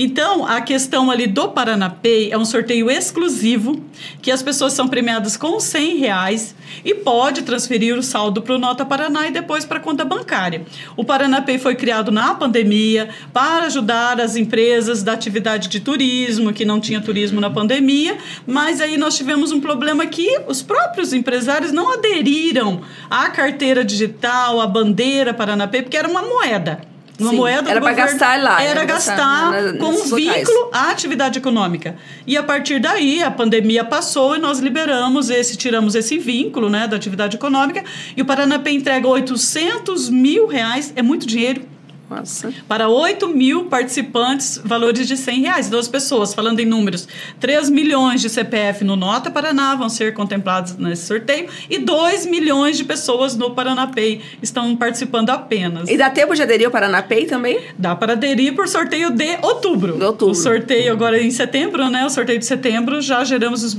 Então, a questão ali do Paranapay é um sorteio exclusivo, que as pessoas são premiadas com 100 reais e pode transferir o saldo para o Nota Paraná e depois para a conta bancária. O Paranapay foi criado na pandemia para ajudar as empresas da atividade de turismo, que não tinha turismo na pandemia, mas aí nós tivemos um problema que os próprios empresários não aderiram à carteira digital, à bandeira Paranapay, porque era uma moeda. Uma Sim, moeda era governo gastar lá, Era era gastar gastar na- com locais. vínculo à atividade econômica. E a partir daí, a pandemia passou e nós liberamos esse, tiramos esse vínculo né, da atividade econômica. E o Paranapé entrega 800 mil reais, é muito dinheiro. Nossa. Para 8 mil participantes, valores de 100 reais. Então, as pessoas, falando em números, 3 milhões de CPF no Nota Paraná vão ser contemplados nesse sorteio e 2 milhões de pessoas no Paranapay estão participando apenas. E dá tempo de aderir ao Paranapay também? Dá para aderir por sorteio de outubro. De outubro. O sorteio agora é em setembro, né? O sorteio de setembro já geramos os bilhetes.